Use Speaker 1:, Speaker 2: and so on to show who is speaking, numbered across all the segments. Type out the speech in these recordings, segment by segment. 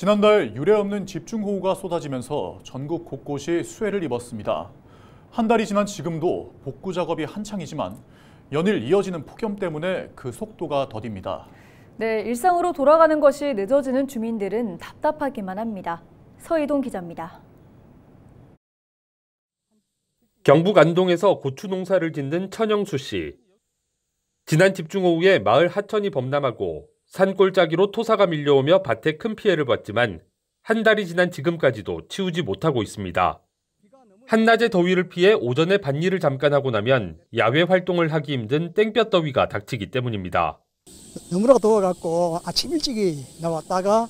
Speaker 1: 지난달 유례 없는 집중호우가 쏟아지면서 전국 곳곳이 수해를 입었습니다. 한 달이 지난 지금도 복구 작업이 한창이지만 연일 이어지는 폭염 때문에 그 속도가 더딥니다.
Speaker 2: 네, 일상으로 돌아가는 것이 늦어지는 주민들은 답답하기만 합니다. 서희동 기자입니다.
Speaker 3: 경북 안동에서 고추 농사를 짓는 천영수 씨. 지난 집중호우에 마을 하천이 범람하고 산골짜기로 토사가 밀려오며 밭에 큰 피해를 봤지만 한 달이 지난 지금까지도 치우지 못하고 있습니다. 한낮의 더위를 피해 오전에 밭일을 잠깐 하고 나면 야외 활동을 하기 힘든 땡볕 더위가 닥치기 때문입니다.
Speaker 4: 너무나 더워갖고 아침 일찍이 나왔다가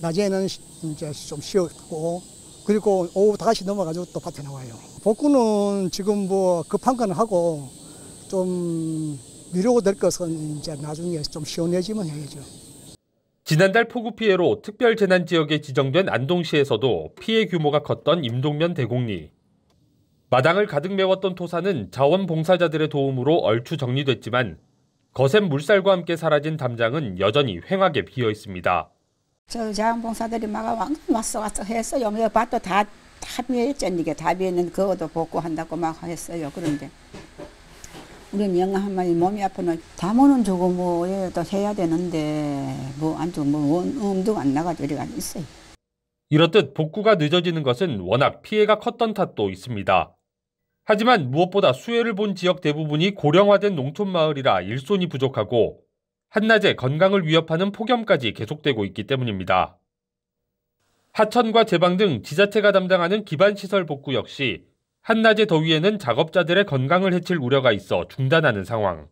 Speaker 4: 낮에는 이제 좀 쉬었고 그리고 오후 다시 넘어가지고 또 밭에 나와요. 복구는 지금 뭐 급한 건 하고 좀 미루고 될 것은 이제 나중에 좀 시원해지면 해야죠.
Speaker 3: 지난달 폭우 피해로 특별 재난 지역에 지정된 안동시에서도 피해 규모가 컸던 임동면 대곡리. 마당을 가득 메웠던 토사는 자원봉사자들의 도움으로 얼추 정리됐지만 거센 물살과 함께 사라진 담장은 여전히 횡하게 비어 있습니다.
Speaker 5: 저 자원봉사들이 막 왔어 왔어 했어요. 뭐 밭도 다 다 비었잖 이게 다 비었는데 그것도 복구한다고 막 했어요. 그런데 우리 영아 한 마리 몸이 아프는 담으는 주고 뭐또 해야 되는데 뭐안 주고 뭐 엄두가 안 나가지고 이래가 있어요.
Speaker 3: 이렇듯 복구가 늦어지는 것은 워낙 피해가 컸던 탓도 있습니다. 하지만 무엇보다 수해를 본 지역 대부분이 고령화된 농촌 마을이라 일손이 부족하고 한낮에 건강을 위협하는 폭염까지 계속되고 있기 때문입니다. 하천과 제방 등 지자체가 담당하는 기반시설 복구 역시 한낮의 더위에는 작업자들의 건강을 해칠 우려가 있어 중단하는 상황.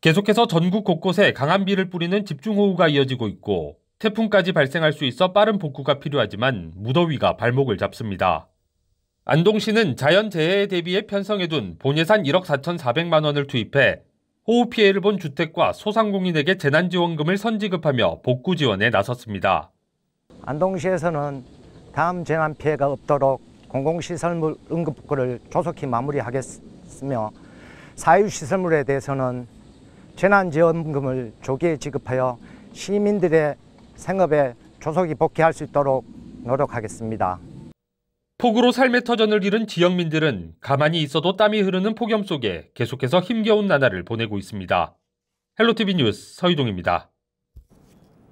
Speaker 3: 계속해서 전국 곳곳에 강한 비를 뿌리는 집중호우가 이어지고 있고 태풍까지 발생할 수 있어 빠른 복구가 필요하지만 무더위가 발목을 잡습니다. 안동시는 자연재해에 대비해 편성해둔 본예산 1억 4,400만 원을 투입해 호우 피해를 본 주택과 소상공인에게 재난지원금을 선지급하며 복구 지원에 나섰습니다.
Speaker 6: 안동시에서는 다음 재난 피해가 없도록 공공시설물 응급복구를 조속히 마무리하겠으며 사유시설물에 대해서는 재난지원금을 조기에 지급하여 시민들의 생업에 조속히 복귀할 수 있도록 노력하겠습니다.
Speaker 3: 폭우로 삶의 터전을 잃은 지역민들은 가만히 있어도 땀이 흐르는 폭염 속에 계속해서 힘겨운 나날을 보내고 있습니다. 헬로티비 뉴스 서희동입니다.